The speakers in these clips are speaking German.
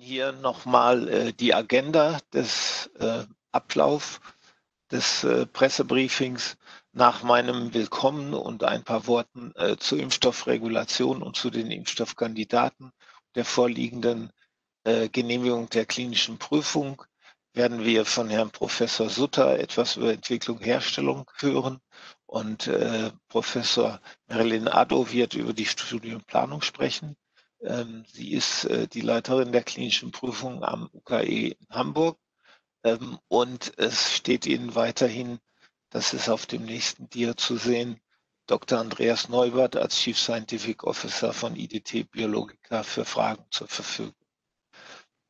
hier nochmal äh, die Agenda des äh, Ablauf des äh, Pressebriefings nach meinem Willkommen und ein paar Worten äh, zur Impfstoffregulation und zu den Impfstoffkandidaten der vorliegenden äh, Genehmigung der klinischen Prüfung werden wir von Herrn Professor Sutter etwas über Entwicklung Herstellung hören und äh, Professor Marilyn Addo wird über die Studienplanung sprechen. Ähm, sie ist äh, die Leiterin der klinischen Prüfung am UKE in Hamburg ähm, und es steht Ihnen weiterhin, das ist auf dem nächsten Dia zu sehen, Dr. Andreas Neubert als Chief Scientific Officer von IDT Biologica für Fragen zur Verfügung.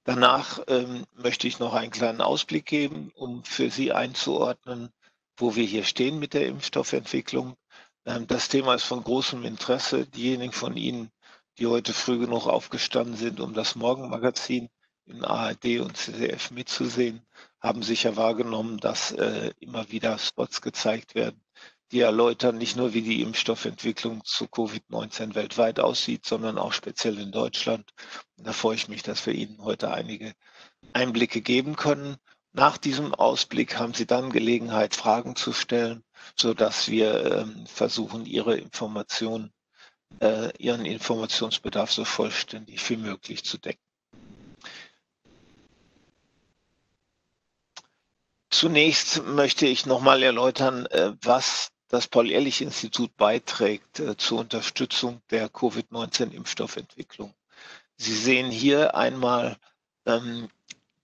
Danach ähm, möchte ich noch einen kleinen Ausblick geben, um für Sie einzuordnen, wo wir hier stehen mit der Impfstoffentwicklung. Ähm, das Thema ist von großem Interesse. Diejenigen von Ihnen, die heute früh genug aufgestanden sind, um das Morgenmagazin in ARD und CDF mitzusehen, haben sicher wahrgenommen, dass äh, immer wieder Spots gezeigt werden, die erläutern nicht nur, wie die Impfstoffentwicklung zu Covid-19 weltweit aussieht, sondern auch speziell in Deutschland. Und da freue ich mich, dass wir Ihnen heute einige Einblicke geben können. Nach diesem Ausblick haben Sie dann Gelegenheit, Fragen zu stellen, so dass wir ähm, versuchen, Ihre Informationen, äh, Ihren Informationsbedarf so vollständig wie möglich zu decken. Zunächst möchte ich nochmal erläutern, äh, was das Paul-Ehrlich-Institut beiträgt äh, zur Unterstützung der Covid-19-Impfstoffentwicklung. Sie sehen hier einmal ähm,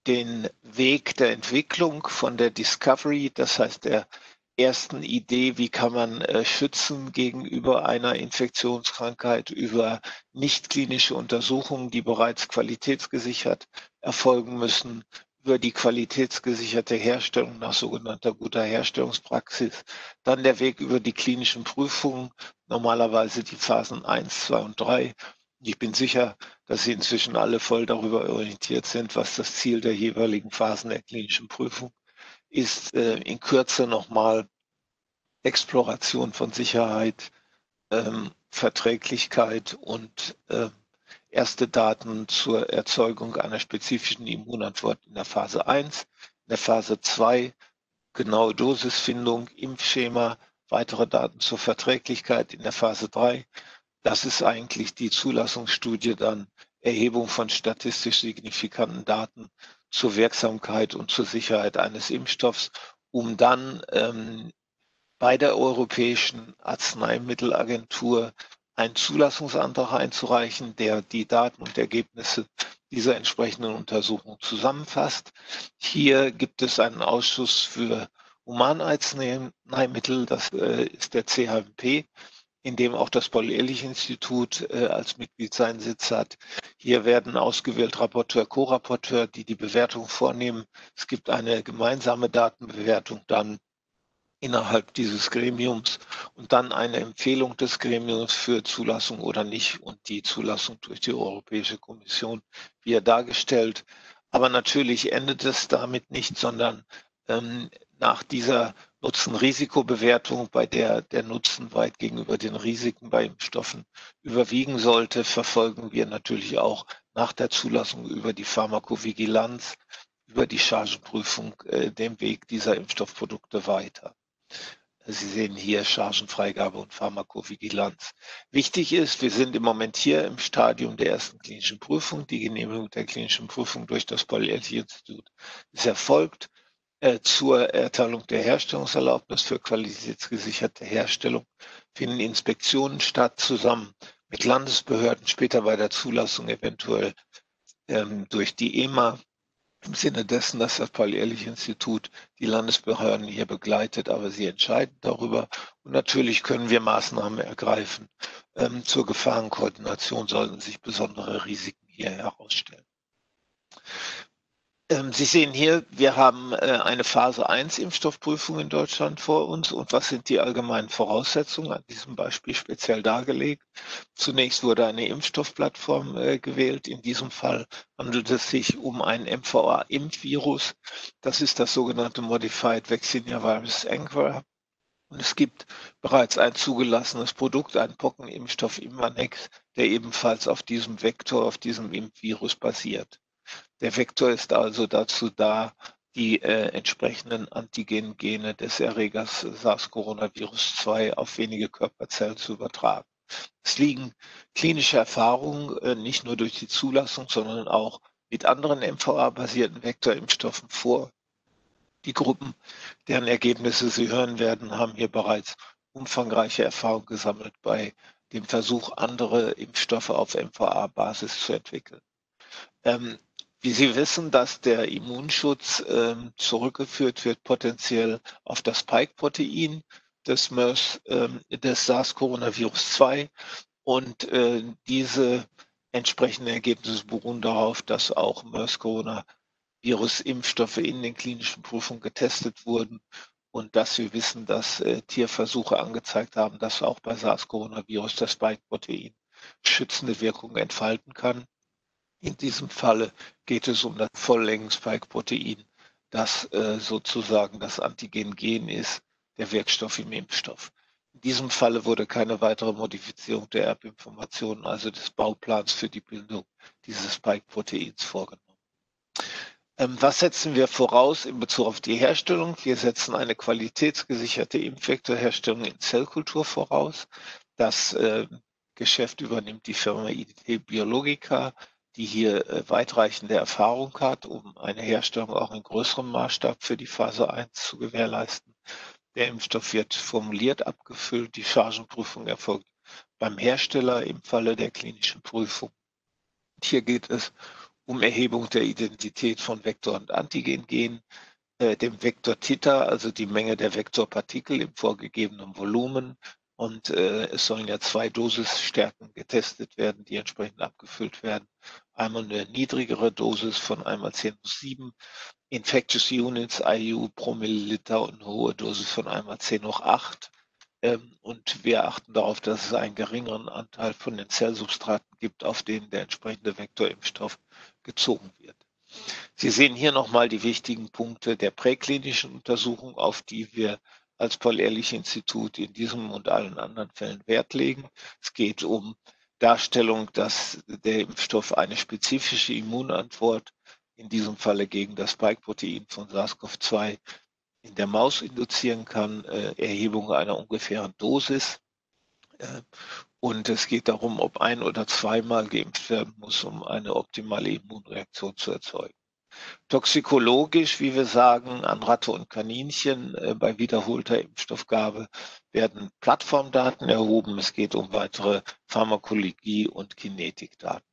den Weg der Entwicklung von der Discovery, das heißt der ersten Idee, wie kann man äh, schützen gegenüber einer Infektionskrankheit über nicht klinische Untersuchungen, die bereits qualitätsgesichert erfolgen müssen, über die qualitätsgesicherte Herstellung nach sogenannter guter Herstellungspraxis, dann der Weg über die klinischen Prüfungen, normalerweise die Phasen 1, 2 und 3. Ich bin sicher, dass Sie inzwischen alle voll darüber orientiert sind, was das Ziel der jeweiligen Phasen der klinischen Prüfung ist. Äh, in Kürze nochmal Exploration von Sicherheit, ähm, Verträglichkeit und äh, erste Daten zur Erzeugung einer spezifischen Immunantwort in der Phase 1, in der Phase 2 genaue Dosisfindung, Impfschema, weitere Daten zur Verträglichkeit in der Phase 3. Das ist eigentlich die Zulassungsstudie dann Erhebung von statistisch signifikanten Daten zur Wirksamkeit und zur Sicherheit eines Impfstoffs, um dann ähm, bei der Europäischen Arzneimittelagentur einen Zulassungsantrag einzureichen, der die Daten und Ergebnisse dieser entsprechenden Untersuchung zusammenfasst. Hier gibt es einen Ausschuss für Humanarzneimittel, das äh, ist der CHMP, in dem auch das Paul-Ehrlich-Institut äh, als Mitglied seinen Sitz hat. Hier werden ausgewählt Rapporteur, Co-Rapporteur, die die Bewertung vornehmen. Es gibt eine gemeinsame Datenbewertung dann innerhalb dieses Gremiums und dann eine Empfehlung des Gremiums für Zulassung oder nicht und die Zulassung durch die Europäische Kommission wie dargestellt. Aber natürlich endet es damit nicht, sondern ähm, nach dieser Nutzen-Risikobewertung, bei der der Nutzen weit gegenüber den Risiken bei Impfstoffen überwiegen sollte, verfolgen wir natürlich auch nach der Zulassung über die Pharmakovigilanz, über die Chargenprüfung äh, den Weg dieser Impfstoffprodukte weiter. Sie sehen hier Chargenfreigabe und Pharmakovigilanz. Wichtig ist, wir sind im Moment hier im Stadium der ersten klinischen Prüfung. Die Genehmigung der klinischen Prüfung durch das Paul-Ehrlich-Institut ist erfolgt. Äh, zur Erteilung der Herstellungserlaubnis für qualitätsgesicherte Herstellung finden Inspektionen statt, zusammen mit Landesbehörden, später bei der Zulassung eventuell ähm, durch die EMA im Sinne dessen, dass das Paul-Ehrlich-Institut die Landesbehörden hier begleitet, aber sie entscheiden darüber. Und natürlich können wir Maßnahmen ergreifen. Ähm, zur Gefahrenkoordination sollten sich besondere Risiken hier herausstellen. Ähm, Sie sehen hier, wir haben äh, eine Phase 1 Impfstoffprüfung in Deutschland vor uns. Und was sind die allgemeinen Voraussetzungen? An diesem Beispiel speziell dargelegt. Zunächst wurde eine Impfstoffplattform äh, gewählt. In diesem Fall handelt es sich um ein MVA-Impfvirus. Das ist das sogenannte Modified Vaccinia Virus Anchor. Und es gibt bereits ein zugelassenes Produkt, ein Pockenimpfstoff Imvanex, der ebenfalls auf diesem Vektor, auf diesem Impfvirus basiert. Der Vektor ist also dazu da, die äh, entsprechenden Antigen-Gene des Erregers SARS-Coronavirus-2 auf wenige Körperzellen zu übertragen. Es liegen klinische Erfahrungen äh, nicht nur durch die Zulassung, sondern auch mit anderen MVA-basierten Vektorimpfstoffen vor. Die Gruppen, deren Ergebnisse Sie hören werden, haben hier bereits umfangreiche Erfahrungen gesammelt bei dem Versuch, andere Impfstoffe auf MVA-Basis zu entwickeln. Ähm, wie Sie wissen, dass der Immunschutz ähm, zurückgeführt wird potenziell auf das Spike-Protein des ähm, des SARS-Coronavirus 2 und äh, diese entsprechenden Ergebnisse beruhen darauf, dass auch MERS-Coronavirus-Impfstoffe in den klinischen Prüfungen getestet wurden und dass wir wissen, dass äh, Tierversuche angezeigt haben, dass auch bei SARS-Coronavirus das Spike-Protein schützende Wirkung entfalten kann. In diesem Falle geht es um das Volllängen-Spike-Protein, das äh, sozusagen das Antigen-Gen ist, der Wirkstoff im Impfstoff. In diesem Falle wurde keine weitere Modifizierung der Erbinformationen, also des Bauplans für die Bildung dieses Spike-Proteins vorgenommen. Ähm, was setzen wir voraus in Bezug auf die Herstellung? Wir setzen eine qualitätsgesicherte Impfvektorherstellung in Zellkultur voraus. Das äh, Geschäft übernimmt die Firma IDT Biologica die hier äh, weitreichende Erfahrung hat, um eine Herstellung auch in größerem Maßstab für die Phase 1 zu gewährleisten. Der Impfstoff wird formuliert abgefüllt, die Chargenprüfung erfolgt beim Hersteller im Falle der klinischen Prüfung. Hier geht es um Erhebung der Identität von Vektor- und Antigen-Gen, äh, dem Vektor Titer, also die Menge der Vektorpartikel im vorgegebenen Volumen, und äh, es sollen ja zwei Dosisstärken getestet werden, die entsprechend abgefüllt werden. Einmal eine niedrigere Dosis von einmal 10 plus 7 Infectious Units IU pro Milliliter und eine hohe Dosis von einmal 10 hoch 8. Ähm, und wir achten darauf, dass es einen geringeren Anteil von den Zellsubstraten gibt, auf denen der entsprechende Vektorimpfstoff gezogen wird. Sie sehen hier nochmal die wichtigen Punkte der präklinischen Untersuchung, auf die wir als Paul-Ehrlich-Institut in diesem und allen anderen Fällen Wert legen. Es geht um Darstellung, dass der Impfstoff eine spezifische Immunantwort, in diesem Falle gegen das Spike-Protein von SARS-CoV-2, in der Maus induzieren kann, äh, Erhebung einer ungefähren Dosis. Äh, und es geht darum, ob ein oder zweimal geimpft werden muss, um eine optimale Immunreaktion zu erzeugen. Toxikologisch, wie wir sagen, an Ratte und Kaninchen äh, bei wiederholter Impfstoffgabe werden Plattformdaten erhoben. Es geht um weitere Pharmakologie und Kinetikdaten.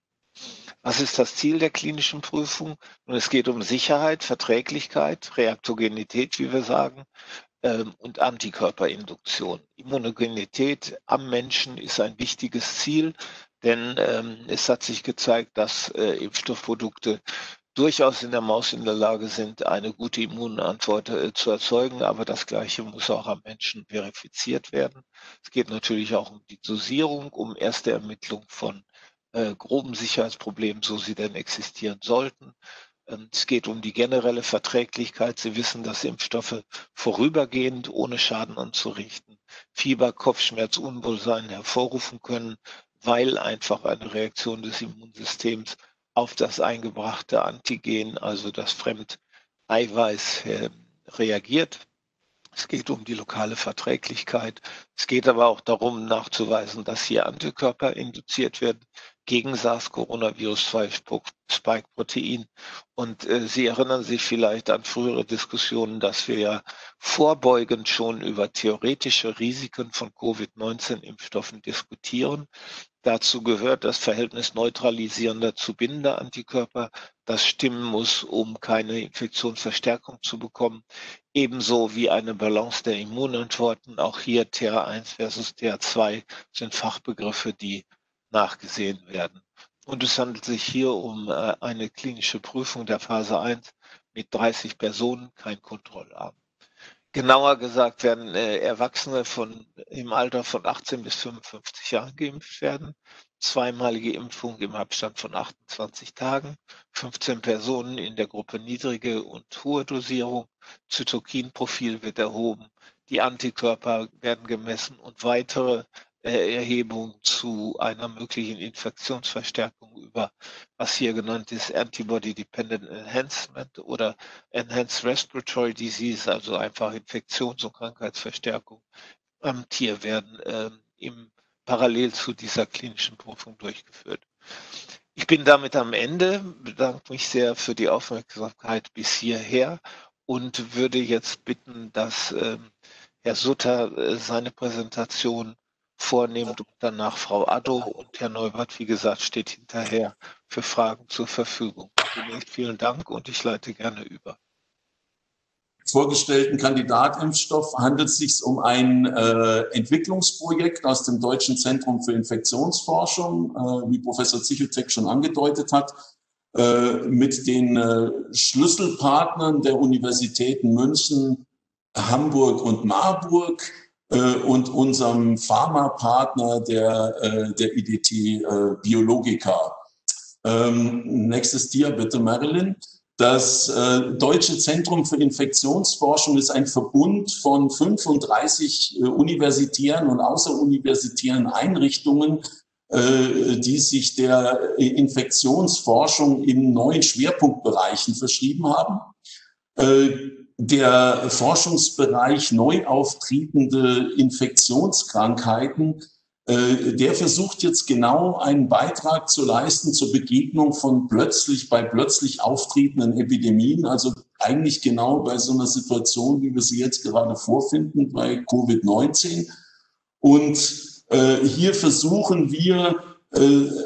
Was ist das Ziel der klinischen Prüfung? Nun, es geht um Sicherheit, Verträglichkeit, Reaktogenität, wie wir sagen, ähm, und Antikörperinduktion. Immunogenität am Menschen ist ein wichtiges Ziel, denn ähm, es hat sich gezeigt, dass äh, Impfstoffprodukte durchaus in der Maus in der Lage sind, eine gute Immunantwort äh, zu erzeugen. Aber das Gleiche muss auch am Menschen verifiziert werden. Es geht natürlich auch um die Dosierung, um erste Ermittlung von äh, groben Sicherheitsproblemen, so sie denn existieren sollten. Ähm, es geht um die generelle Verträglichkeit. Sie wissen, dass Impfstoffe vorübergehend, ohne Schaden anzurichten, Fieber, Kopfschmerz, Unwohlsein hervorrufen können, weil einfach eine Reaktion des Immunsystems auf das eingebrachte Antigen, also das Fremdeiweiß, äh, reagiert. Es geht um die lokale Verträglichkeit. Es geht aber auch darum, nachzuweisen, dass hier Antikörper induziert werden gegen SARS-Coronavirus 2 Spike-Protein. Und äh, Sie erinnern sich vielleicht an frühere Diskussionen, dass wir ja vorbeugend schon über theoretische Risiken von Covid-19-Impfstoffen diskutieren. Dazu gehört das Verhältnis neutralisierender zu bindender Antikörper, das stimmen muss, um keine Infektionsverstärkung zu bekommen. Ebenso wie eine Balance der Immunantworten. Auch hier TH1 versus TH2 sind Fachbegriffe, die nachgesehen werden. Und es handelt sich hier um äh, eine klinische Prüfung der Phase 1 mit 30 Personen, kein Kontrollarm. Genauer gesagt werden äh, Erwachsene von, im Alter von 18 bis 55 Jahren geimpft werden. Zweimalige Impfung im Abstand von 28 Tagen. 15 Personen in der Gruppe niedrige und hohe Dosierung. Zytokinprofil wird erhoben. Die Antikörper werden gemessen und weitere Erhebung zu einer möglichen Infektionsverstärkung über, was hier genannt ist, Antibody-Dependent Enhancement oder Enhanced Respiratory Disease, also einfach Infektions- und Krankheitsverstärkung am Tier werden äh, im, parallel zu dieser klinischen Prüfung durchgeführt. Ich bin damit am Ende, bedanke mich sehr für die Aufmerksamkeit bis hierher und würde jetzt bitten, dass äh, Herr Sutter äh, seine Präsentation vornehmend danach Frau Addo und Herr Neubert, wie gesagt, steht hinterher für Fragen zur Verfügung. Vielen Dank und ich leite gerne über. Vorgestellten Kandidatimpfstoff handelt es sich um ein äh, Entwicklungsprojekt aus dem Deutschen Zentrum für Infektionsforschung, äh, wie Professor Zicheltek schon angedeutet hat, äh, mit den äh, Schlüsselpartnern der Universitäten München, Hamburg und Marburg und unserem Pharmapartner der, äh, der IDT äh, Biologica. Ähm, nächstes Dia bitte, Marilyn. Das äh, Deutsche Zentrum für Infektionsforschung ist ein Verbund von 35 äh, universitären und außeruniversitären Einrichtungen, äh, die sich der Infektionsforschung in neun Schwerpunktbereichen verschrieben haben. Der Forschungsbereich neu auftretende Infektionskrankheiten, äh, der versucht jetzt genau einen Beitrag zu leisten zur Begegnung von plötzlich bei plötzlich auftretenden Epidemien, also eigentlich genau bei so einer Situation, wie wir sie jetzt gerade vorfinden bei Covid-19. Und äh, hier versuchen wir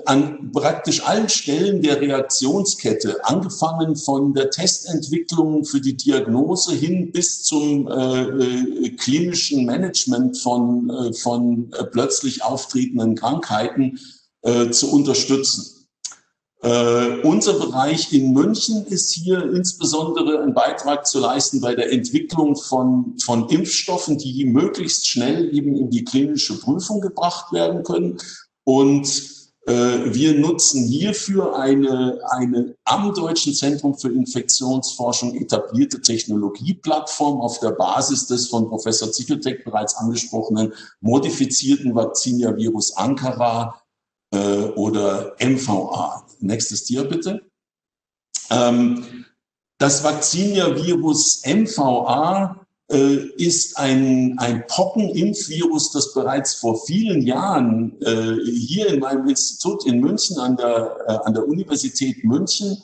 an praktisch allen Stellen der Reaktionskette, angefangen von der Testentwicklung für die Diagnose hin bis zum äh, äh klinischen Management von, äh, von äh, plötzlich auftretenden Krankheiten äh, zu unterstützen. Uh, unser Bereich in München ist hier insbesondere ein Beitrag zu leisten bei der Entwicklung von, von Impfstoffen, die möglichst schnell eben in die klinische Prüfung gebracht werden können. Und äh, wir nutzen hierfür eine, eine am Deutschen Zentrum für Infektionsforschung etablierte Technologieplattform auf der Basis des von Professor Zicheltek bereits angesprochenen modifizierten Vaccinia-Virus Ankara äh, oder MVA. Nächstes Tier bitte. Ähm, das Vaccinia-Virus MVA äh, ist ein, ein Pockenimpfvirus, das bereits vor vielen Jahren äh, hier in meinem Institut in München an der, äh, an der Universität München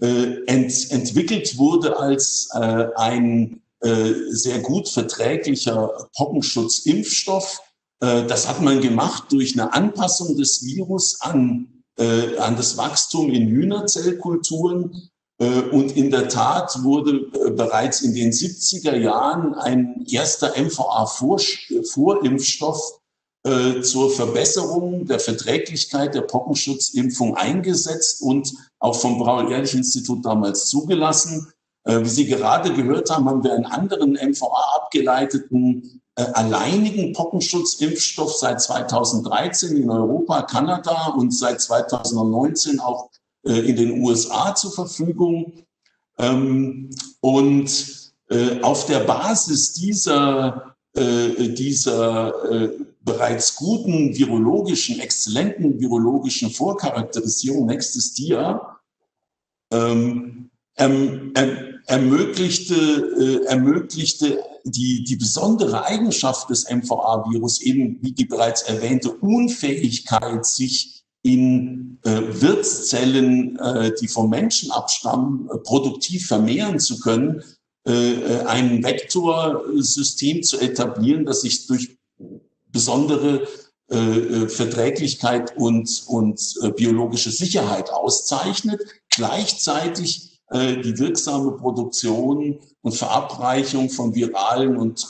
äh, ent, entwickelt wurde als äh, ein äh, sehr gut verträglicher Pockenschutzimpfstoff. Äh, das hat man gemacht durch eine Anpassung des Virus an, äh, an das Wachstum in Hühnerzellkulturen äh, und in der Tat wurde äh, bereits in den 70er Jahren ein erster MVA-Vorimpfstoff äh, zur Verbesserung der Verträglichkeit der Pockenschutzimpfung eingesetzt und auch vom Paul-Ehrlich-Institut damals zugelassen. Wie Sie gerade gehört haben, haben wir einen anderen MVA abgeleiteten alleinigen Pockenschutzimpfstoff seit 2013 in Europa, Kanada und seit 2019 auch äh, in den USA zur Verfügung. Ähm, und äh, auf der Basis dieser, äh, dieser bereits guten virologischen, exzellenten virologischen Vorcharakterisierung, nächstes Dia, ähm, erm, ermöglichte, äh, ermöglichte die, die besondere Eigenschaft des MVA-Virus eben, wie die bereits erwähnte Unfähigkeit, sich in äh, Wirtszellen, äh, die vom Menschen abstammen, äh, produktiv vermehren zu können, äh, äh, ein Vektorsystem zu etablieren, das sich durch besondere äh, Verträglichkeit und, und biologische Sicherheit auszeichnet, gleichzeitig die wirksame Produktion und Verabreichung von viralen und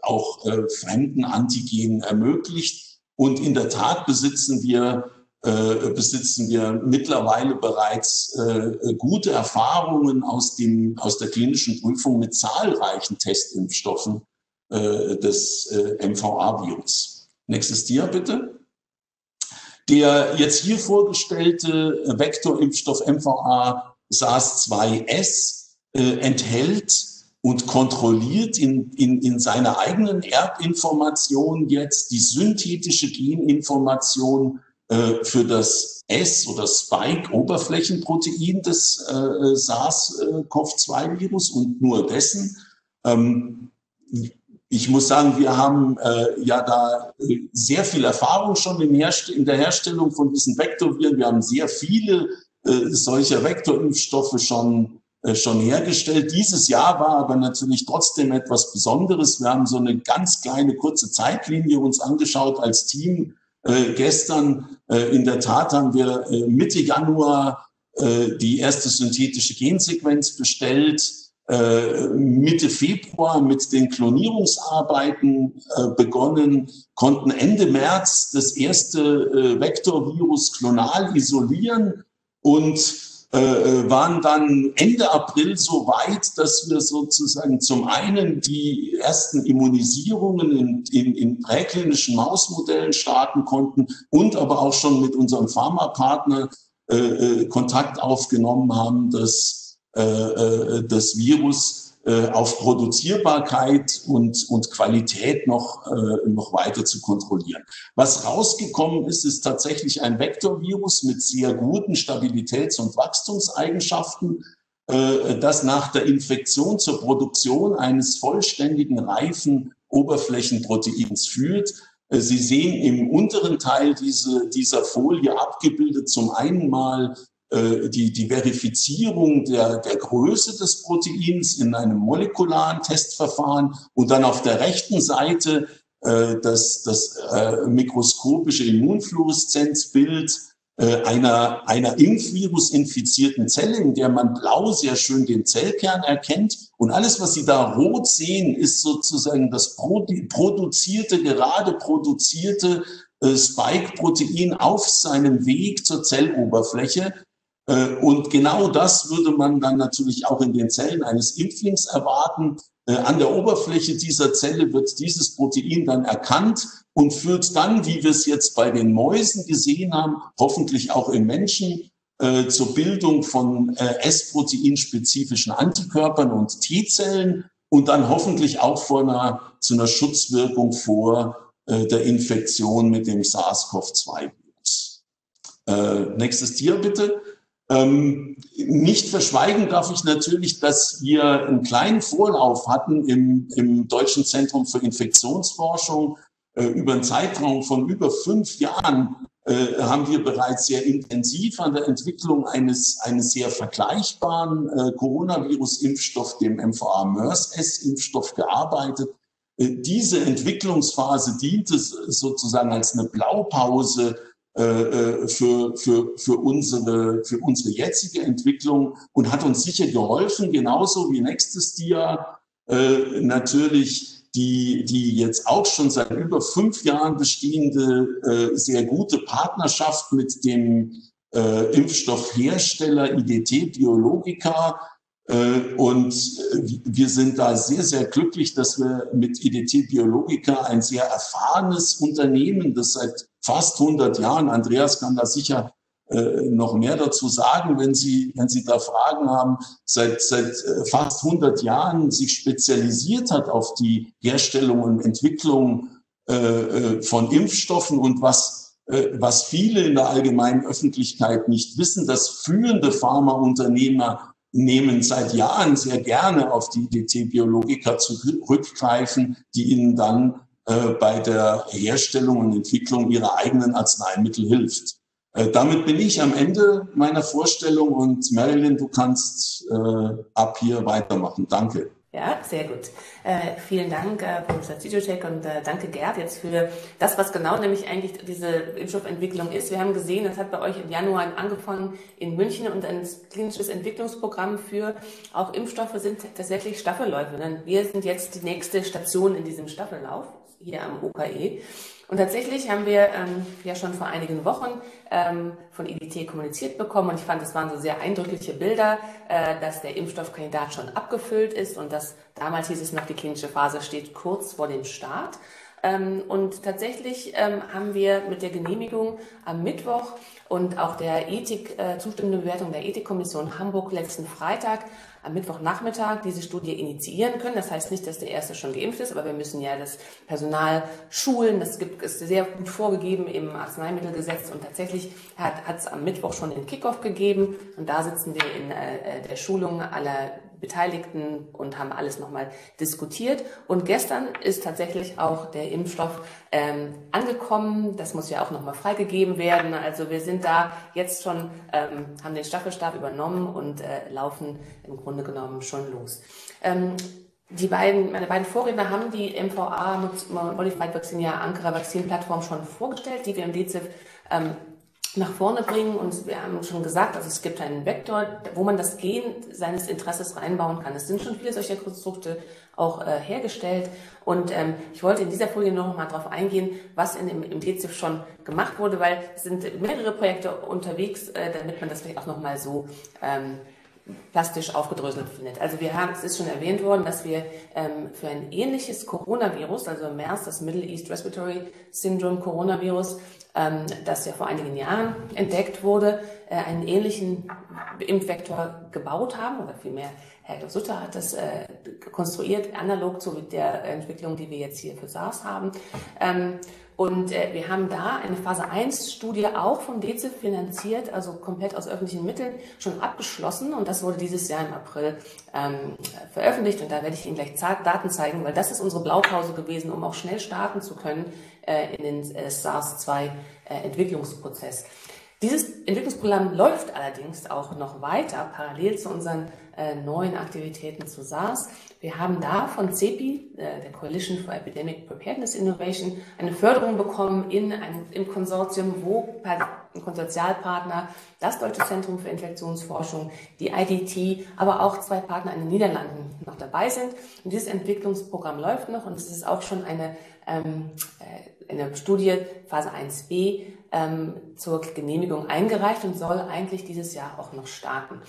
auch fremden Antigenen ermöglicht. Und in der Tat besitzen wir äh, besitzen wir mittlerweile bereits äh, gute Erfahrungen aus, dem, aus der klinischen Prüfung mit zahlreichen Testimpfstoffen äh, des äh, MVA-Virus. Nächstes Dia bitte. Der jetzt hier vorgestellte Vektorimpfstoff MVA SARS-2S äh, enthält und kontrolliert in, in, in seiner eigenen Erbinformation jetzt die synthetische Geninformation äh, für das S- oder Spike-Oberflächenprotein des äh, SARS-CoV-2-Virus und nur dessen. Ähm, ich muss sagen, wir haben äh, ja da äh, sehr viel Erfahrung schon in, in, der Herstellung von diesen Vektorviren. Wir haben sehr viele äh, solcher Vektorimpfstoffe schon, äh, schon hergestellt. Dieses Jahr war aber natürlich trotzdem etwas Besonderes. Wir haben so eine ganz kleine kurze Zeitlinie uns angeschaut als Team. Äh, gestern äh, in der Tat haben wir äh, Mitte Januar äh, die erste synthetische Gensequenz bestellt äh, Mitte Februar mit den Klonierungsarbeiten äh, begonnen, konnten Ende März das erste Vektorvirus klonal isolieren und waren dann Ende April so weit, dass wir sozusagen zum einen die ersten Immunisierungen in, in, in präklinischen Mausmodellen starten konnten und aber auch schon mit unserem Pharmapartner äh, Kontakt aufgenommen haben, dass äh, äh, das Virus äh, auf Produzierbarkeit und, und Qualität noch, noch weiter zu kontrollieren. Was rausgekommen ist, ist tatsächlich ein Vektorvirus mit sehr guten Stabilitäts- und Wachstumseigenschaften, das nach der Infektion zur Produktion eines vollständigen reifen Oberflächenproteins führt. Sie sehen im unteren Teil diese, dieser Folie abgebildet zum einen mal äh, die, die Verifizierung der, der Größe des Proteins in einem molekularen Testverfahren und dann auf der rechten Seite äh, das, das äh, mikroskopische Immunfluoreszenzbild äh, einer, einer Impfvirus-infizierten Zelle, in der man blau sehr schön den Zellkern erkennt. Und alles, was Sie da rot sehen, ist sozusagen das produzierte, gerade produzierte äh, Spike-Protein auf seinem Weg zur Zelloberfläche. Äh, und genau das würde man dann natürlich auch in den Zellen eines Impflings erwarten. Äh, an der Oberfläche dieser Zelle wird dieses Protein dann erkannt und führt dann, wie wir es jetzt bei den Mäusen gesehen haben, hoffentlich auch im Menschen, äh, zur Bildung von S-Protein-spezifischen Antikörpern und T-Zellen und dann hoffentlich auch vor einer, zu einer Schutzwirkung vor der Infektion mit dem SARS-CoV-2-Virus. nächstes Tier bitte. Ähm, nicht verschweigen darf ich natürlich, dass wir einen kleinen Vorlauf hatten im, im Deutschen Zentrum für Infektionsforschung. Äh, über einen Zeitraum von über fünf Jahren äh, haben wir bereits sehr intensiv an der Entwicklung eines, eines sehr vergleichbaren äh, Coronavirus-Impfstoff, dem MVA-MERS-S-Impfstoff gearbeitet. Äh, diese Entwicklungsphase diente sozusagen als eine Blaupause für, für, für, unsere, für unsere jetzige Entwicklung und hat uns sicher geholfen, genauso wie nächstes Dia äh, natürlich die, die jetzt auch schon seit über fünf Jahren bestehende äh, sehr gute Partnerschaft mit dem äh, Impfstoffhersteller IDT Biologica. Äh, und wir sind da sehr, sehr glücklich, dass wir mit IDT Biologica ein sehr erfahrenes Unternehmen, das seit fast 100 Jahren. Andreas kann da sicher äh, noch mehr dazu sagen, wenn Sie, wenn Sie da Fragen haben, seit, seit äh, fast 100 Jahren sich spezialisiert hat auf die Herstellung und Entwicklung äh, äh von Impfstoffen und was, äh, was viele in der allgemeinen Öffentlichkeit nicht wissen, dass führende Pharmaunternehmer nehmen seit Jahren sehr gerne auf die DT Biologica zurückgreifen, die ihnen dann äh, bei der Herstellung und Entwicklung ihrer eigenen Arzneimittel hilft. Äh, damit bin ich am Ende meiner Vorstellung und Marilyn, du kannst äh, ab hier weitermachen. Danke. Ja, sehr gut. Äh, vielen Dank, äh, Professor Zitschek, und äh, danke, Gerd, jetzt für das, was genau nämlich eigentlich diese Impfstoffentwicklung ist. Wir haben gesehen, das hat bei euch im Januar angefangen in München und ein klinisches Entwicklungsprogramm für auch Impfstoffe sind tatsächlich Staffelläufe. Denn wir sind jetzt die nächste Station in diesem Staffellauf hier am OKE. Und tatsächlich haben wir ähm, ja schon vor einigen Wochen ähm, von IDT kommuniziert bekommen und ich fand, es waren so sehr eindrückliche Bilder, äh, dass der Impfstoffkandidat schon abgefüllt ist und dass damals hieß es noch, die klinische Phase steht kurz vor dem Start. Ähm, und tatsächlich ähm, haben wir mit der Genehmigung am Mittwoch und auch der Ethik, äh, zustimmende Bewertung der Ethikkommission Hamburg letzten Freitag am Mittwochnachmittag diese Studie initiieren können. Das heißt nicht, dass der Erste schon geimpft ist, aber wir müssen ja das Personal schulen. Das gibt, ist sehr gut vorgegeben im Arzneimittelgesetz und tatsächlich hat es am Mittwoch schon den Kickoff gegeben und da sitzen wir in äh, der Schulung aller Beteiligten und haben alles nochmal diskutiert. Und gestern ist tatsächlich auch der Impfstoff ähm, angekommen. Das muss ja auch nochmal freigegeben werden. Also wir sind da jetzt schon, ähm, haben den Staffelstab übernommen und äh, laufen im Grunde genommen schon los. Ähm, die beiden, meine beiden Vorredner haben die MVA Modified Vaccinia Ankara Vaccine Plattform schon vorgestellt, die wir im DZIF ähm, nach vorne bringen. Und wir haben schon gesagt, also es gibt einen Vektor, wo man das Gen seines Interesses reinbauen kann. Es sind schon viele solcher Konstrukte auch äh, hergestellt. Und ähm, ich wollte in dieser Folie noch mal darauf eingehen, was in, im, im DZIF schon gemacht wurde, weil es sind mehrere Projekte unterwegs, äh, damit man das vielleicht auch noch mal so ähm, plastisch aufgedröselt findet. Also wir haben, es ist schon erwähnt worden, dass wir ähm, für ein ähnliches Coronavirus, also MERS, das Middle East Respiratory Syndrome Coronavirus, ähm, das ja vor einigen Jahren entdeckt wurde, äh, einen ähnlichen Impfvektor gebaut haben oder vielmehr Herr Sutter hat das äh, konstruiert, analog zu der Entwicklung, die wir jetzt hier für SARS haben. Ähm, und äh, wir haben da eine Phase 1 Studie auch vom DEZIF finanziert, also komplett aus öffentlichen Mitteln, schon abgeschlossen. Und das wurde dieses Jahr im April ähm, veröffentlicht. Und da werde ich Ihnen gleich Daten zeigen, weil das ist unsere Blaupause gewesen, um auch schnell starten zu können äh, in den äh, SARS-2-Entwicklungsprozess. Dieses Entwicklungsprogramm läuft allerdings auch noch weiter, parallel zu unseren äh, neuen Aktivitäten zu SARS. Wir haben da von CEPI, äh, der Coalition for Epidemic Preparedness Innovation, eine Förderung bekommen in einem, im Konsortium, wo ein Konsortialpartner, das Deutsche Zentrum für Infektionsforschung, die IDT, aber auch zwei Partner in den Niederlanden noch dabei sind. Und dieses Entwicklungsprogramm läuft noch und es ist auch schon eine, ähm, äh, eine Studie, Phase 1b, ähm, zur Genehmigung eingereicht und soll eigentlich dieses Jahr auch noch starten.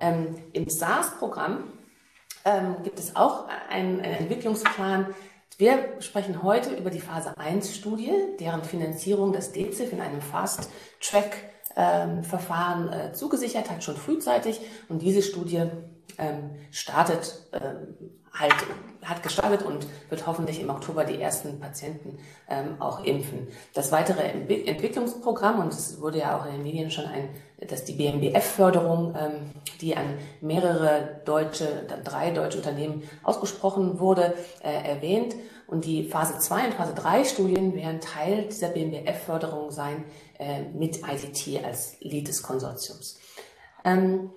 Ähm, Im SARS-Programm ähm, gibt es auch einen, einen Entwicklungsplan. Wir sprechen heute über die Phase 1-Studie, deren Finanzierung das DZIF in einem Fast-Track-Verfahren äh, zugesichert hat, schon frühzeitig. Und diese Studie ähm, startet ähm, halt hat gestartet und wird hoffentlich im Oktober die ersten Patienten ähm, auch impfen. Das weitere Entwicklungsprogramm, und es wurde ja auch in den Medien schon ein, dass die BMBF-Förderung, ähm, die an mehrere deutsche, drei deutsche Unternehmen ausgesprochen wurde, äh, erwähnt. Und die Phase 2 und Phase 3 Studien werden Teil dieser BMBF-Förderung sein, äh, mit ICT als Lead des Konsortiums. Ähm,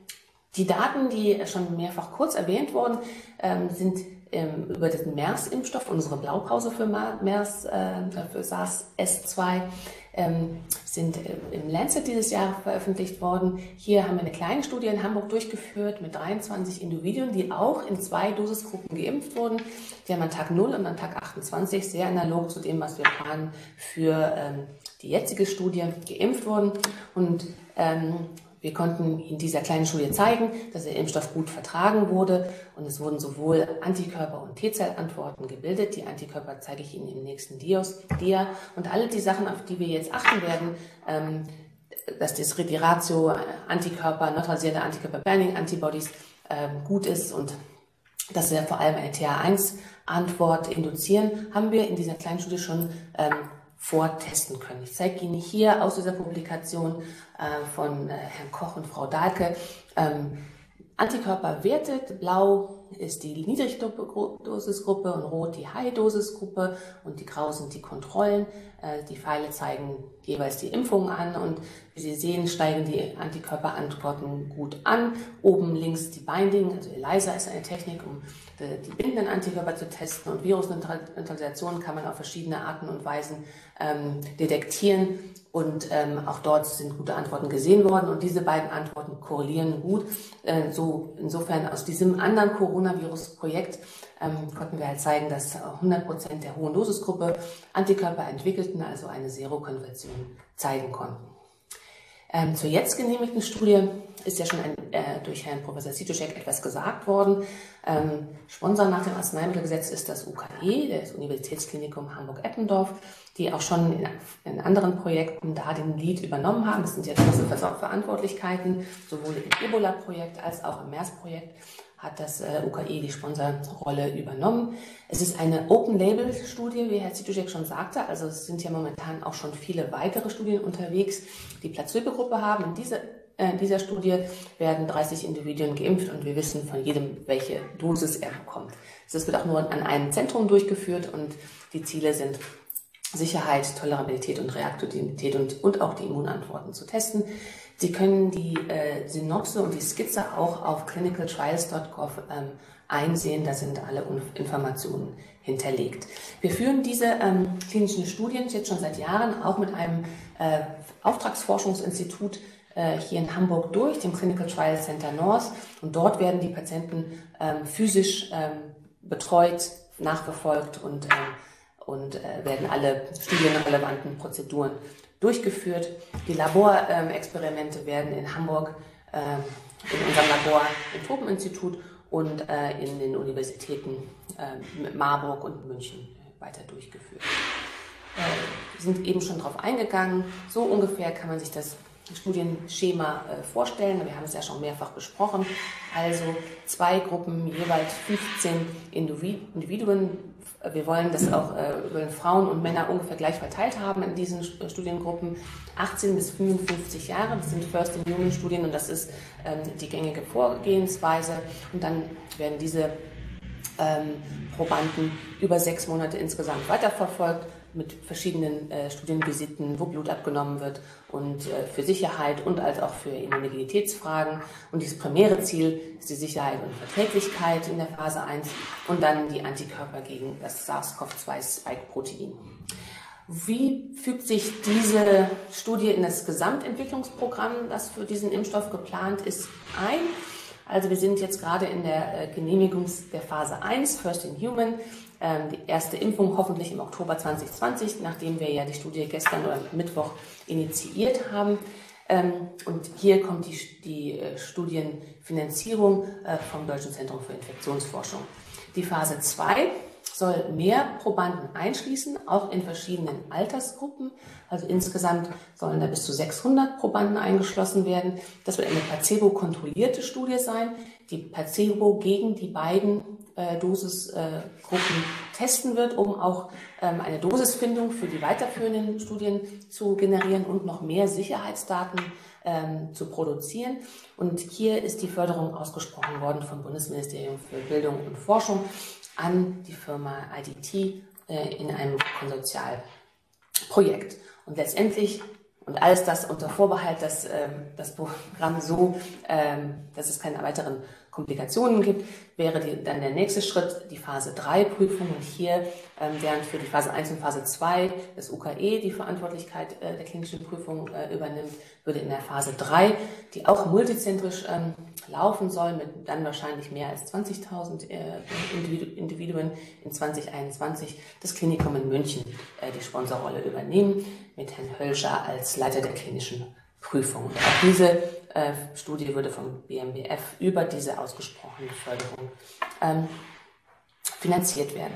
die Daten, die schon mehrfach kurz erwähnt wurden, ähm, sind ähm, über den MERS-Impfstoff, unsere Blaupause für MERS, äh, für SARS-S2, ähm, sind äh, im Lancet dieses Jahr veröffentlicht worden. Hier haben wir eine kleine Studie in Hamburg durchgeführt mit 23 Individuen, die auch in zwei Dosisgruppen geimpft wurden. Die haben an Tag 0 und an Tag 28, sehr analog zu dem, was wir planen für die jetzige Studie, geimpft wurden. Und wir konnten in dieser kleinen Studie zeigen, dass der Impfstoff gut vertragen wurde und es wurden sowohl Antikörper- und T-Zellantworten gebildet. Die Antikörper zeige ich Ihnen im nächsten Dios, Dia. Und alle die Sachen, auf die wir jetzt achten werden, ähm, dass das die Ratio Antikörper, neutralisierende Antikörper-Binding-Antibodies ähm, gut ist und dass wir vor allem eine TH1-Antwort induzieren, haben wir in dieser kleinen Studie schon ähm, vortesten können. Ich zeige Ihnen hier aus dieser Publikation äh, von äh, Herrn Koch und Frau Dahlke ähm, Antikörper wertet. Blau ist die Niedrigdosisgruppe und rot die High-Dosis-Gruppe und die grau sind die Kontrollen. Äh, die Pfeile zeigen jeweils die Impfungen an und wie Sie sehen, steigen die Antikörperantworten gut an. Oben links die Binding, also ELISA ist eine Technik, um die bindenden Antikörper zu testen und Virusneutralisation kann man auf verschiedene Arten und Weisen ähm, detektieren und ähm, auch dort sind gute Antworten gesehen worden und diese beiden Antworten korrelieren gut. Äh, so insofern aus diesem anderen Coronavirus-Projekt ähm, konnten wir halt zeigen, dass 100 Prozent der hohen Dosisgruppe Antikörper entwickelten, also eine Serokonversion zeigen konnten. Ähm, zur jetzt genehmigten Studie ist ja schon ein, äh, durch Herrn Professor Situschek etwas gesagt worden. Ähm, Sponsor nach dem Arzneimittelgesetz ist das UKE, das Universitätsklinikum Hamburg-Eppendorf, die auch schon in, in, anderen Projekten da den Lead übernommen haben. Das sind ja große Verantwortlichkeiten, sowohl im Ebola-Projekt als auch im MERS-Projekt. Hat das äh, UKE die Sponsorrolle übernommen. Es ist eine Open-Label-Studie, wie Herr Zituzek schon sagte. Also es sind ja momentan auch schon viele weitere Studien unterwegs, die Placebo-Gruppe haben. In dieser, äh, in dieser Studie werden 30 Individuen geimpft und wir wissen von jedem, welche Dosis er bekommt. Das wird auch nur an einem Zentrum durchgeführt und die Ziele sind Sicherheit, Tolerabilität und Reaktivität und, und auch die Immunantworten zu testen. Sie können die äh, Synopse und die Skizze auch auf clinicaltrials.gov ähm, einsehen. Da sind alle Informationen hinterlegt. Wir führen diese ähm, klinischen Studien jetzt schon seit Jahren auch mit einem äh, Auftragsforschungsinstitut äh, hier in Hamburg durch, dem Clinical Trial Center North. Und dort werden die Patienten ähm, physisch ähm, betreut, nachverfolgt und, äh, und äh, werden alle studienrelevanten Prozeduren durchgeführt. Die Laborexperimente werden in Hamburg ähm, in unserem Labor im Tropeninstitut und äh, in den Universitäten äh, Marburg und München weiter durchgeführt. Äh, wir sind eben schon darauf eingegangen. So ungefähr kann man sich das Studienschema äh, vorstellen. Wir haben es ja schon mehrfach besprochen. Also zwei Gruppen, jeweils 15 Individuen. Wir wollen das auch äh, Frauen und Männer ungefähr gleich verteilt haben in diesen äh, Studiengruppen. 18 bis 55 Jahre, das sind First in Human Studien und das ist ähm, die gängige Vorgehensweise. Und dann werden diese ähm, Probanden über sechs Monate insgesamt weiterverfolgt mit verschiedenen äh, Studienvisiten, wo Blut abgenommen wird und äh, für Sicherheit und als auch für Immunitätsfragen. Und dieses primäre Ziel ist die Sicherheit und Verträglichkeit in der Phase 1 und dann die Antikörper gegen das SARS-CoV-2-Spike-Protein. Wie fügt sich diese Studie in das Gesamtentwicklungsprogramm, das für diesen Impfstoff geplant ist, ein? Also wir sind jetzt gerade in der äh, Genehmigung der Phase 1, First in Human. Ähm, die erste Impfung hoffentlich im Oktober 2020, nachdem wir ja die Studie gestern oder Mittwoch initiiert haben. Ähm, und hier kommt die, die äh, Studienfinanzierung äh, vom Deutschen Zentrum für Infektionsforschung. Die Phase 2 soll mehr Probanden einschließen, auch in verschiedenen Altersgruppen. Also insgesamt sollen da bis zu 600 Probanden eingeschlossen werden. Das wird eine placebo-kontrollierte Studie sein, die Placebo gegen die beiden äh, Dosisgruppen testen wird, um auch ähm, eine Dosisfindung für die weiterführenden Studien zu generieren und noch mehr Sicherheitsdaten ähm, zu produzieren. Und hier ist die Förderung ausgesprochen worden vom Bundesministerium für Bildung und Forschung an die Firma IDT äh, in einem Konsortialprojekt. Und letztendlich und alles das unter Vorbehalt, dass ähm, das Programm so, ähm, dass es keine weiteren Komplikationen gibt, wäre die, dann der nächste Schritt die Phase 3 Prüfung. Und hier, ähm, während für die Phase 1 und Phase 2 das UKE die Verantwortlichkeit äh, der klinischen Prüfung äh, übernimmt, würde in der Phase 3, die auch multizentrisch ähm, laufen soll, mit dann wahrscheinlich mehr als 20.000 äh, Individuen in 2021, das Klinikum in München äh, die Sponsorrolle übernehmen, mit Herrn Hölscher als Leiter der klinischen Prüfung. Und auch diese äh, Studie würde vom BMBF über diese ausgesprochene Förderung ähm, finanziert werden.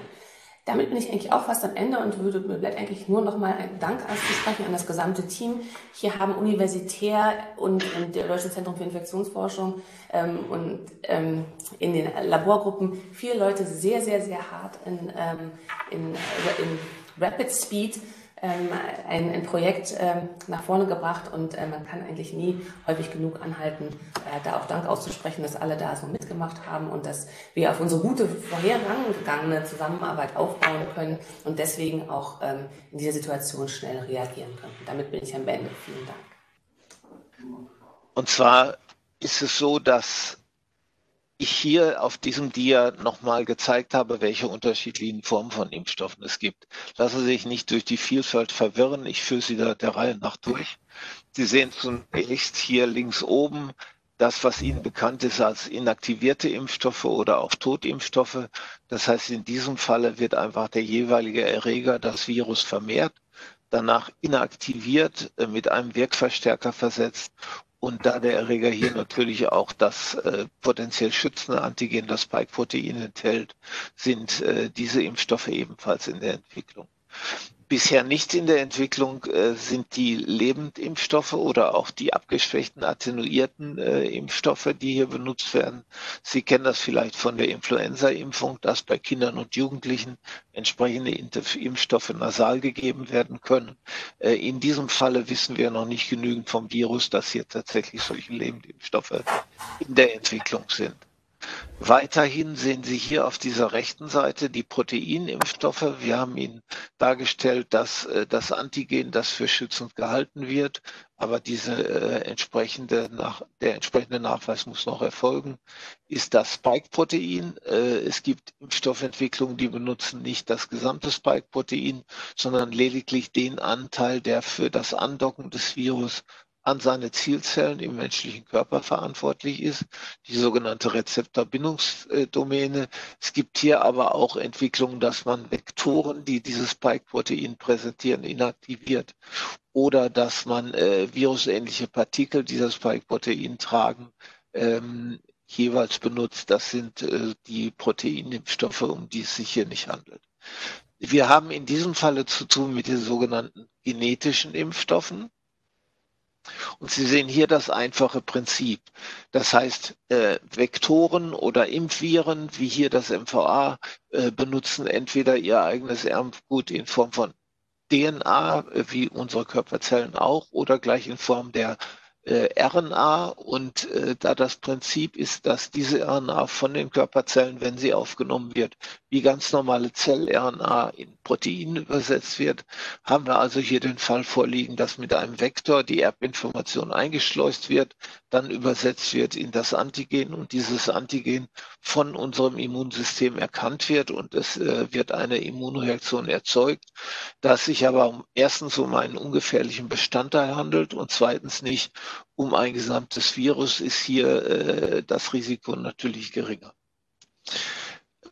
Damit bin ich eigentlich auch fast am Ende und würde mir bleibt eigentlich nur noch mal einen Dank auszusprechen an das gesamte Team. Hier haben Universitär und im Deutschen Zentrum für Infektionsforschung ähm, und ähm, in den Laborgruppen viele Leute sehr, sehr, sehr hart in, ähm, in, in Rapid Speed ähm, ein, ein, Projekt ähm, nach vorne gebracht und äh, man kann eigentlich nie häufig genug anhalten, äh, da auch Dank auszusprechen, dass alle da so mitgemacht haben und dass wir auf unsere gute vorhergegangene Zusammenarbeit aufbauen können und deswegen auch ähm, in dieser Situation schnell reagieren können. Damit bin ich am Ende. Vielen Dank. Und zwar ist es so, dass ich hier auf diesem Dia nochmal gezeigt habe, welche unterschiedlichen Formen von Impfstoffen es gibt. Lassen Sie sich nicht durch die Vielfalt verwirren. Ich führe Sie da der Reihe nach durch. Sie sehen zunächst hier links oben das, was Ihnen bekannt ist als inaktivierte Impfstoffe oder auch Totimpfstoffe. Das heißt, in diesem Falle wird einfach der jeweilige Erreger, das Virus vermehrt, danach inaktiviert, äh, mit einem Wirkverstärker versetzt und da der Erreger hier natürlich auch das äh, potenziell schützende Antigen, das Spike-Protein enthält, sind äh, diese Impfstoffe ebenfalls in der Entwicklung. Bisher nicht in der Entwicklung äh, sind die Lebendimpfstoffe oder auch die abgeschwächten attenuierten äh, Impfstoffe, die hier benutzt werden. Sie kennen das vielleicht von der Influenza-Impfung, dass bei Kindern und Jugendlichen entsprechende Impfstoffe nasal gegeben werden können. Äh, in diesem Falle wissen wir noch nicht genügend vom Virus, dass hier tatsächlich solche Lebendimpfstoffe in der Entwicklung sind. Weiterhin sehen Sie hier auf dieser rechten Seite die Proteinimpfstoffe. Wir haben Ihnen dargestellt, dass äh, das Antigen, das für schützend gehalten wird, aber diese äh, entsprechende nach, der entsprechende Nachweis muss noch erfolgen, ist das Spike-Protein. Äh, es gibt Impfstoffentwicklungen, die benutzen nicht das gesamte Spike-Protein, sondern lediglich den Anteil, der für das Andocken des Virus an seine Zielzellen im menschlichen Körper verantwortlich ist, die sogenannte Rezeptorbindungsdomäne. Es gibt hier aber auch Entwicklungen, dass man Vektoren, die dieses Spike-Protein präsentieren, inaktiviert oder dass man äh, virusähnliche Partikel, die das Spike-Protein tragen, ähm, jeweils benutzt. Das sind äh, die Proteinimpfstoffe, um die es sich hier nicht handelt. Wir haben in diesem Falle zu tun mit den sogenannten genetischen Impfstoffen. Und Sie sehen hier das einfache Prinzip. Das heißt, äh, Vektoren oder Impfviren, wie hier das MVA, äh, benutzen entweder ihr eigenes Erbgut in Form von DNA, äh, wie unsere Körperzellen auch, oder gleich in Form der RNA und äh, da das Prinzip ist, dass diese RNA von den Körperzellen, wenn sie aufgenommen wird, wie ganz normale Zell-RNA in Protein übersetzt wird, haben wir also hier den Fall vorliegen, dass mit einem Vektor die Erbinformation eingeschleust wird, dann übersetzt wird in das Antigen und dieses Antigen von unserem Immunsystem erkannt wird und es äh, wird eine Immunreaktion erzeugt, dass sich aber erstens um einen ungefährlichen Bestandteil handelt und zweitens nicht um ein gesamtes Virus, ist hier äh, das Risiko natürlich geringer.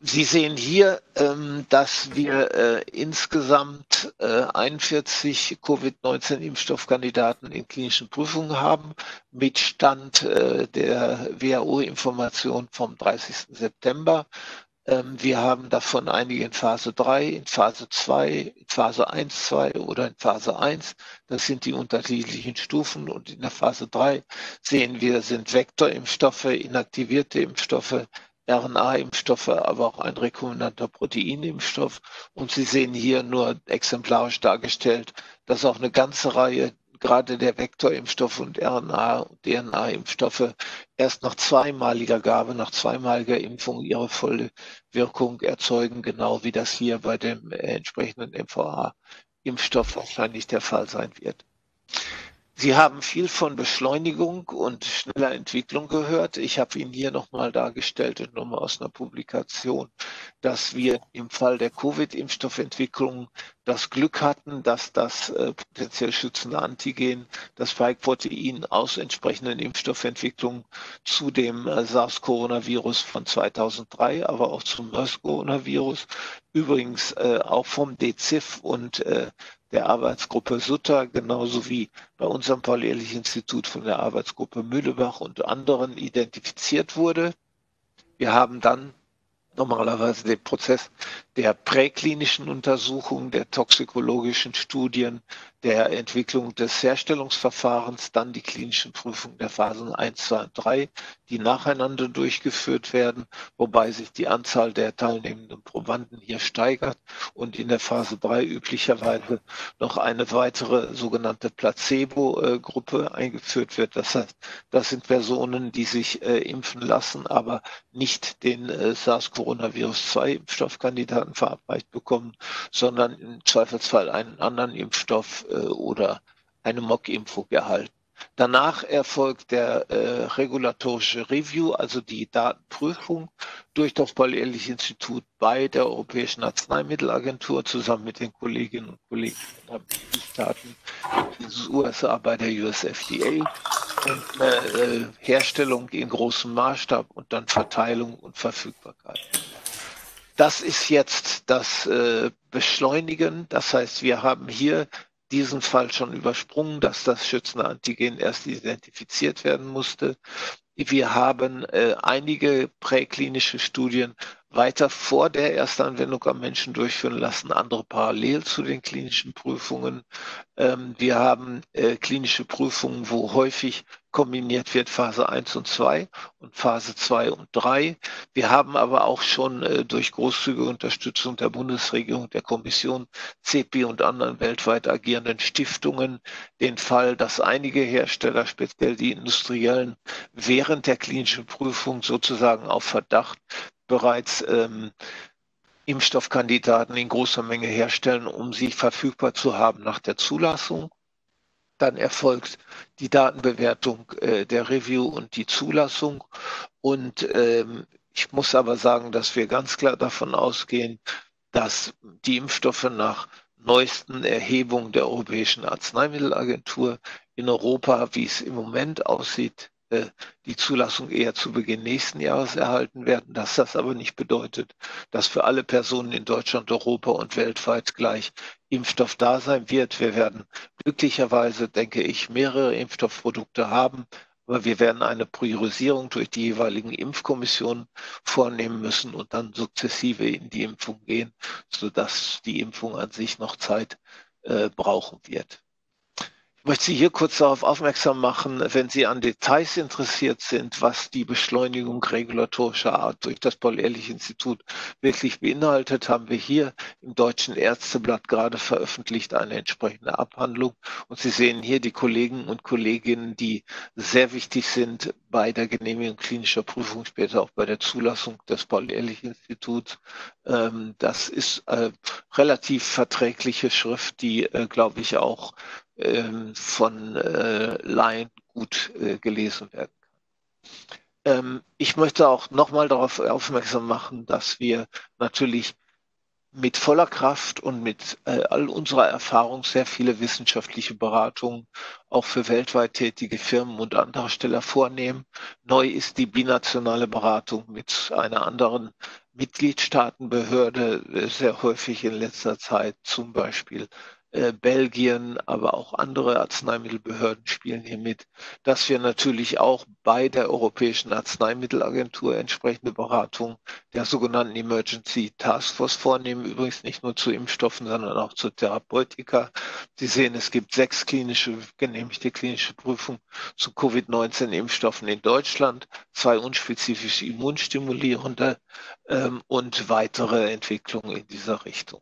Sie sehen hier, ähm, dass wir äh, insgesamt äh, 41 Covid-19-Impfstoffkandidaten in klinischen Prüfungen haben, mit Stand äh, der WHO-Information vom 30. September. Ähm, wir haben davon einige in Phase 3, in Phase 2, in Phase 1, 2 oder in Phase 1. Das sind die unterschiedlichen Stufen. Und in der Phase 3 sehen wir, sind Vektorimpfstoffe, inaktivierte Impfstoffe, RNA-Impfstoffe, aber auch ein rekombinanter Proteinimpfstoff. Und Sie sehen hier nur exemplarisch dargestellt, dass auch eine ganze Reihe gerade der Vektorimpfstoffe und RNA- und DNA-Impfstoffe erst nach zweimaliger Gabe, nach zweimaliger Impfung ihre volle Wirkung erzeugen, genau wie das hier bei dem entsprechenden MVA-Impfstoff wahrscheinlich der Fall sein wird. Sie haben viel von Beschleunigung und schneller Entwicklung gehört. Ich habe Ihnen hier nochmal dargestellt, und nochmal aus einer Publikation, dass wir im Fall der Covid-Impfstoffentwicklung das Glück hatten, dass das äh, potenziell schützende Antigen, das Spike-Protein aus entsprechenden Impfstoffentwicklungen zu dem äh, SARS-Coronavirus von 2003, aber auch zum MERS-Coronavirus, übrigens äh, auch vom DZIF und äh, der Arbeitsgruppe Sutter, genauso wie bei unserem Paul-Ehrlich-Institut von der Arbeitsgruppe Mühlebach und anderen identifiziert wurde. Wir haben dann normalerweise den Prozess der präklinischen Untersuchung, der toxikologischen Studien, der Entwicklung des Herstellungsverfahrens, dann die klinischen Prüfungen der Phasen 1, 2 und 3, die nacheinander durchgeführt werden, wobei sich die Anzahl der teilnehmenden Probanden hier steigert und in der Phase 3 üblicherweise noch eine weitere sogenannte Placebo-Gruppe eingeführt wird. Das heißt, das sind Personen, die sich äh, impfen lassen, aber nicht den äh, SARS-CoV-2-Impfstoffkandidaten Impfstofflieferanten verabreicht bekommen, sondern im Zweifelsfall einen anderen Impfstoff äh, oder eine Mockimpfung erhalten. Danach erfolgt der äh, regulatorische Review, also die Datenprüfung durch das Paul-Ehrlich-Institut bei der Europäischen Arzneimittelagentur zusammen mit den Kolleginnen und Kollegen der Staaten des USA bei der USFDA und äh, äh, Herstellung in großem Maßstab und dann Verteilung und Verfügbarkeit. Das ist jetzt das äh, Beschleunigen. Das heißt, wir haben hier diesen Fall schon übersprungen, dass das schützende Antigen erst identifiziert werden musste. Wir haben äh, einige präklinische Studien weiter vor der Erstanwendung am Menschen durchführen lassen, andere parallel zu den klinischen Prüfungen. Ähm, wir haben äh, klinische Prüfungen, wo häufig kombiniert wird Phase 1 und 2 und Phase 2 und 3. Wir haben aber auch schon äh, durch großzügige Unterstützung der Bundesregierung, der Kommission, CEPI und anderen weltweit agierenden Stiftungen den Fall, dass einige Hersteller, speziell die industriellen, während der klinischen Prüfung sozusagen auf Verdacht bereits ähm, Impfstoffkandidaten in großer Menge herstellen, um sie verfügbar zu haben nach der Zulassung. Dann erfolgt die Datenbewertung äh, der Review und die Zulassung. Und ähm, ich muss aber sagen, dass wir ganz klar davon ausgehen, dass die Impfstoffe nach neuesten Erhebungen der Europäischen Arzneimittelagentur in Europa, wie es im Moment aussieht, die Zulassung eher zu Beginn nächsten Jahres erhalten werden, dass das aber nicht bedeutet, dass für alle Personen in Deutschland, Europa und weltweit gleich Impfstoff da sein wird. Wir werden glücklicherweise, denke ich, mehrere Impfstoffprodukte haben, aber wir werden eine Priorisierung durch die jeweiligen Impfkommissionen vornehmen müssen und dann sukzessive in die Impfung gehen, sodass die Impfung an sich noch Zeit äh, brauchen wird möchte Sie hier kurz darauf aufmerksam machen, wenn Sie an Details interessiert sind, was die Beschleunigung regulatorischer Art durch das Paul-Ehrlich-Institut wirklich beinhaltet, haben wir hier im Deutschen Ärzteblatt gerade veröffentlicht eine entsprechende Abhandlung. Und Sie sehen hier die Kollegen und Kolleginnen, die sehr wichtig sind bei der Genehmigung klinischer Prüfung, später auch bei der Zulassung des Paul-Ehrlich-Instituts. Ähm, das ist äh, relativ verträgliche Schrift, die, äh, glaube ich, auch ähm, von äh, Laien gut äh, gelesen werden kann. Ähm, ich möchte auch nochmal darauf aufmerksam machen, dass wir natürlich mit voller Kraft und mit äh, all unserer Erfahrung sehr viele wissenschaftliche Beratungen auch für weltweit tätige Firmen und Antragsteller vornehmen. Neu ist die binationale Beratung mit einer anderen Mitgliedstaatenbehörde äh, sehr häufig in letzter Zeit, zum Beispiel äh, Belgien, aber auch andere Arzneimittelbehörden spielen hier mit, dass wir natürlich auch bei der Europäischen Arzneimittelagentur entsprechende Beratung der sogenannten Emergency Task Force vornehmen, übrigens nicht nur zu Impfstoffen, sondern auch zu Therapeutika. Sie sehen, es gibt sechs klinische, genehmigte klinische Prüfungen zu Covid-19-Impfstoffen in Deutschland, zwei unspezifische Immunstimulierende ähm, und weitere Entwicklungen in dieser Richtung.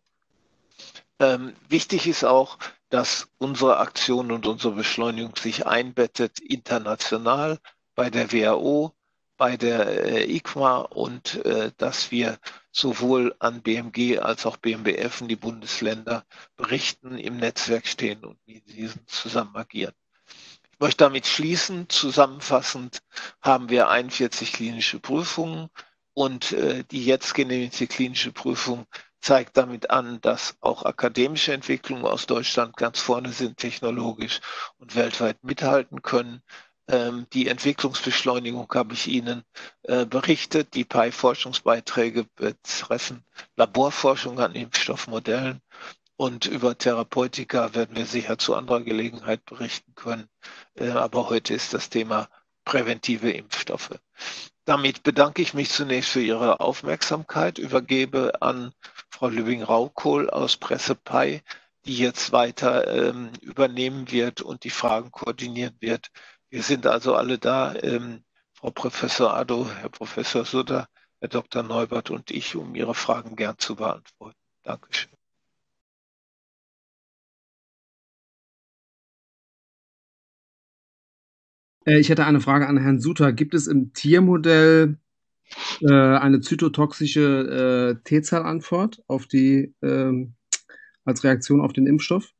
Ähm, wichtig ist auch, dass unsere Aktion und unsere Beschleunigung sich einbettet international bei der WHO, bei der äh, ICMA und äh, dass wir sowohl an BMG als auch BMBF und die Bundesländer berichten, im Netzwerk stehen und mit diesen zusammen agieren. Ich möchte damit schließen. Zusammenfassend haben wir 41 klinische Prüfungen und äh, die jetzt genehmigte klinische Prüfung zeigt damit an, dass auch akademische Entwicklungen aus Deutschland ganz vorne sind, technologisch und weltweit mithalten können. Ähm, die Entwicklungsbeschleunigung habe ich Ihnen äh, berichtet. Die PI-Forschungsbeiträge betreffen Laborforschung an Impfstoffmodellen. Und über Therapeutika werden wir sicher zu anderer Gelegenheit berichten können. Äh, aber heute ist das Thema präventive Impfstoffe. Damit bedanke ich mich zunächst für Ihre Aufmerksamkeit, übergebe an Frau Lübing-Raukohl aus Presse Pi, die jetzt weiter ähm, übernehmen wird und die Fragen koordinieren wird. Wir sind also alle da, ähm, Frau Professor Addo, Herr Professor Sutter, Herr Dr. Neubert und ich, um Ihre Fragen gern zu beantworten. Dankeschön. Äh, ich hätte eine Frage an Herrn Suter. Gibt es im Tiermodell äh, eine zytotoxische äh, T-Zellantwort auf die ähm, als Reaktion auf den Impfstoff?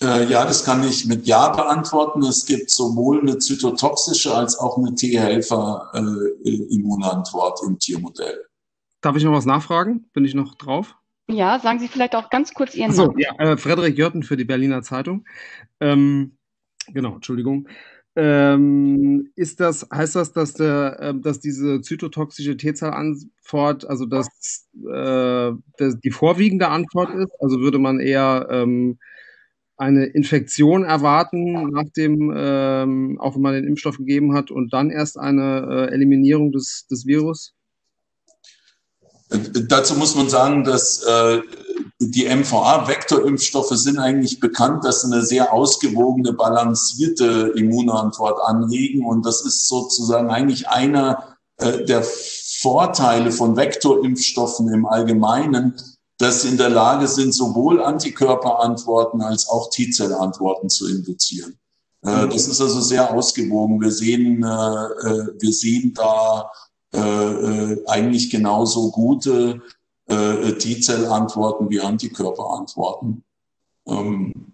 Äh, ja, das kann ich mit Ja beantworten. Es gibt sowohl eine zytotoxische als auch eine T-Helfer-Immunantwort äh, im Tiermodell. Darf ich noch was nachfragen? Bin ich noch drauf? Ja, sagen Sie vielleicht auch ganz kurz Ihren Achso, Namen. Ja, äh, Frederik Jörten für die Berliner Zeitung. Ähm, genau, Entschuldigung. Ähm, ist das, heißt das, dass, der, äh, dass diese zytotoxische T-Zellantwort, also dass, äh, dass die vorwiegende Antwort ist? Also würde man eher ähm, eine Infektion erwarten, nach dem, ähm, auch wenn man den Impfstoff gegeben hat, und dann erst eine äh, Eliminierung des, des Virus? dazu muss man sagen, dass äh, die MVA-Vektorimpfstoffe sind eigentlich bekannt, dass sie eine sehr ausgewogene, balancierte Immunantwort anregen. Und das ist sozusagen eigentlich einer äh, der Vorteile von Vektorimpfstoffen im Allgemeinen, dass sie in der Lage sind, sowohl Antikörperantworten als auch T-Zellantworten zu induzieren. Äh, das ist also sehr ausgewogen. Wir sehen, äh, äh wir sehen da äh, äh, eigentlich genauso gute äh, T-Zell-Antworten wie Antikörperantworten. Ähm,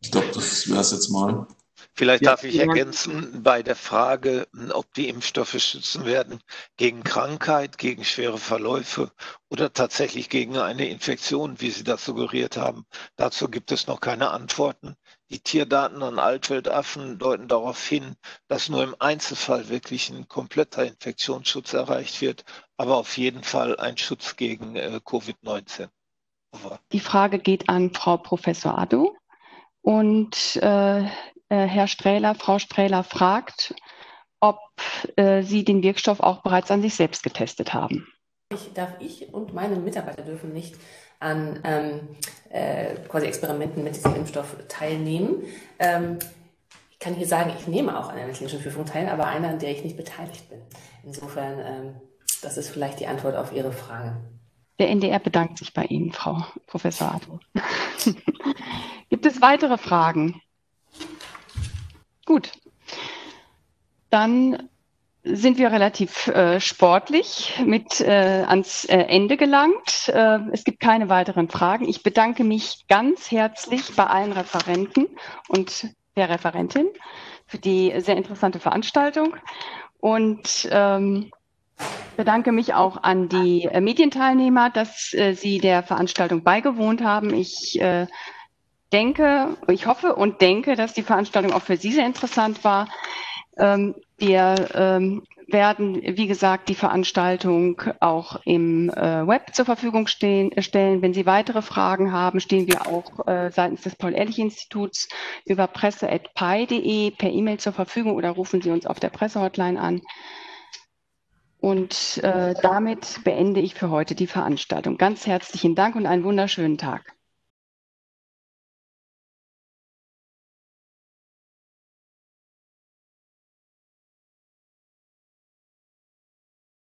ich glaube, das wäre es jetzt mal. Vielleicht darf ich ergänzen bei der Frage, ob die Impfstoffe schützen werden gegen Krankheit, gegen schwere Verläufe oder tatsächlich gegen eine Infektion, wie Sie das suggeriert haben. Dazu gibt es noch keine Antworten. Die Tierdaten an Altweltaffen deuten darauf hin, dass nur im Einzelfall wirklich ein kompletter Infektionsschutz erreicht wird, aber auf jeden Fall ein Schutz gegen äh, Covid-19. Die Frage geht an Frau Professor Adu. Und äh, äh, Herr Strähler, Frau Strähler fragt, ob äh, Sie den Wirkstoff auch bereits an sich selbst getestet haben. Ich, darf ich und meine Mitarbeiter dürfen nicht an ähm, äh, quasi Experimenten mit diesem Impfstoff teilnehmen. Ähm, ich kann hier sagen, ich nehme auch an einer klinischen Prüfung teil, aber einer, an der ich nicht beteiligt bin. Insofern, ähm, das ist vielleicht die Antwort auf Ihre Frage. Der NDR bedankt sich bei Ihnen, Frau Professor Adler. Gibt es weitere Fragen? Gut. Dann sind wir relativ äh, sportlich mit äh, ans äh, Ende gelangt. Äh, es gibt keine weiteren Fragen. Ich bedanke mich ganz herzlich bei allen Referenten und der Referentin für die sehr interessante Veranstaltung und ähm, bedanke mich auch an die äh, Medienteilnehmer, dass äh, sie der Veranstaltung beigewohnt haben. Ich denke, ich hoffe und denke, dass die Veranstaltung auch für Sie sehr interessant war. Ähm, wir ähm, werden, wie gesagt, die Veranstaltung auch im äh, Web zur Verfügung stehen, stellen. Wenn Sie weitere Fragen haben, stehen wir auch äh, seitens des Paul-Ehrlich-Instituts über presse.pi.de per E-Mail zur Verfügung oder rufen Sie uns auf der Pressehotline an. Und äh, damit beende ich für heute die Veranstaltung. Ganz herzlichen Dank und einen wunderschönen Tag.